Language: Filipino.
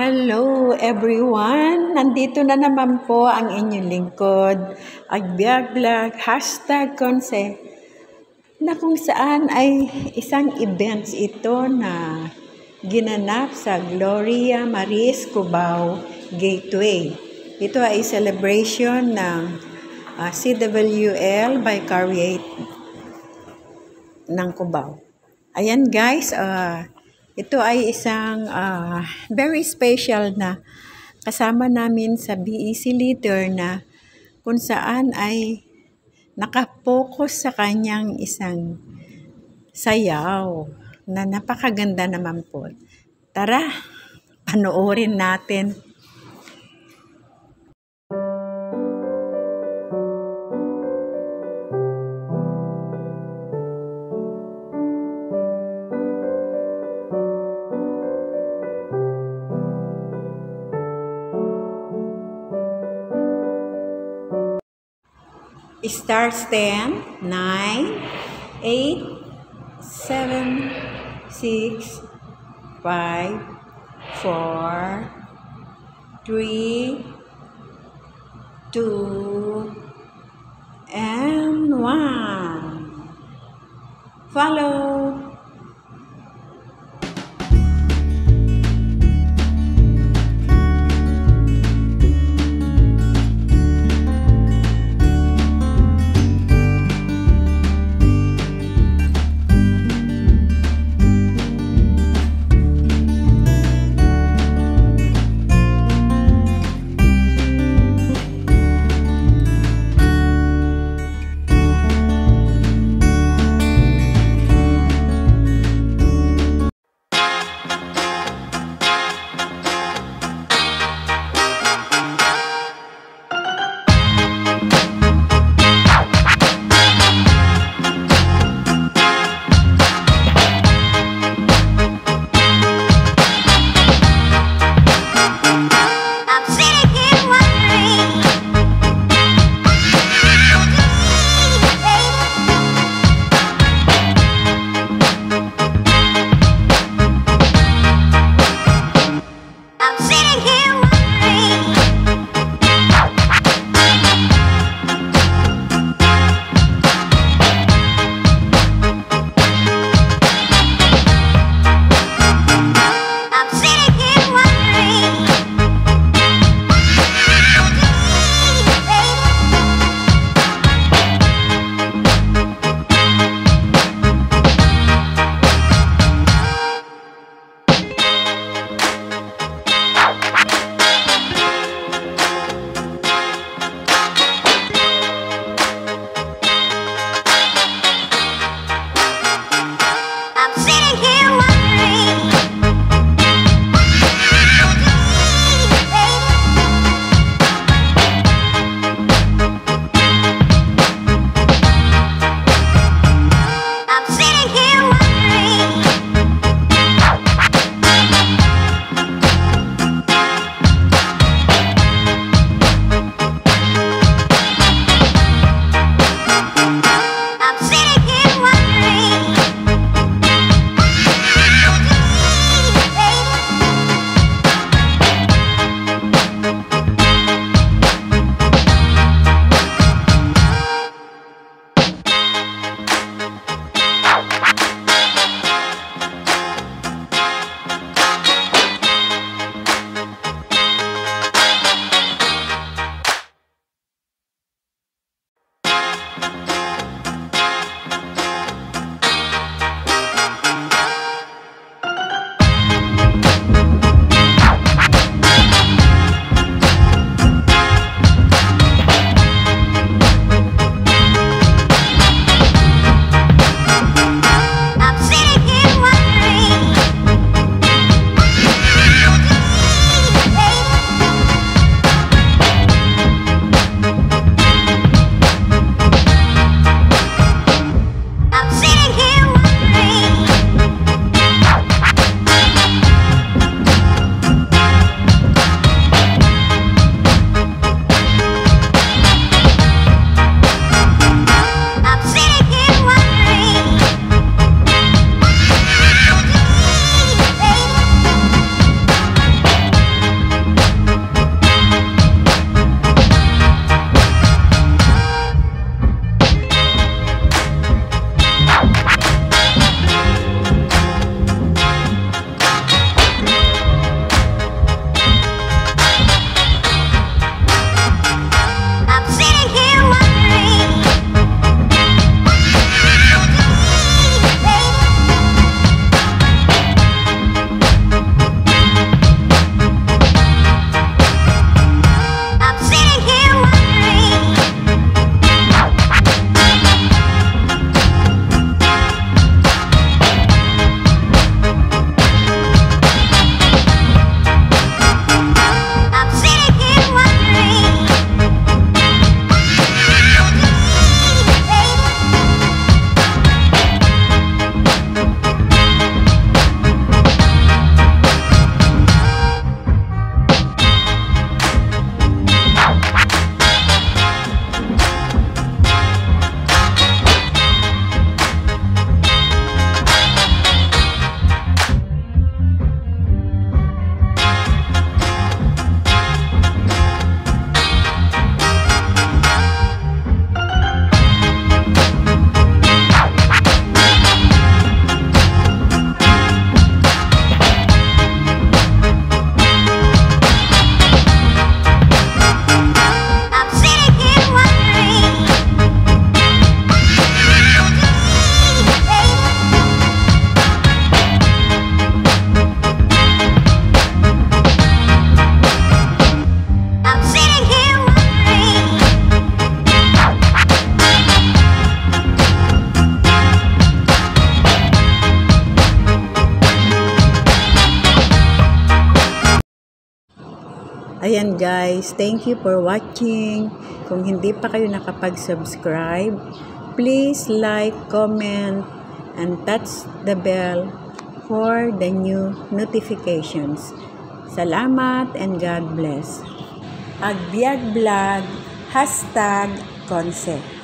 Hello everyone! Nandito na naman po ang inyong lingkod, Agbiaglag, hashtag Konse, na kung saan ay isang events ito na ginanap sa Gloria Maris Cubao Gateway. Ito ay celebration ng uh, ah, CWL Vicariate ng Cubao. Ayan guys, uh, ito ay isang uh, very special na kasama namin sa BEC leader na kung saan ay nakapokus sa kanyang isang sayaw na napakaganda naman po. Tara, panoorin natin. Starts 10, 9, 8, 7, 6, 5, 4, 3, 2, and 1. Follow. Ayan guys, thank you for watching. Kung hindi pa kayo nakapag-subscribe, please like, comment, and touch the bell for the new notifications. Salamat and God bless. Agbiag Vlog, hashtag concept.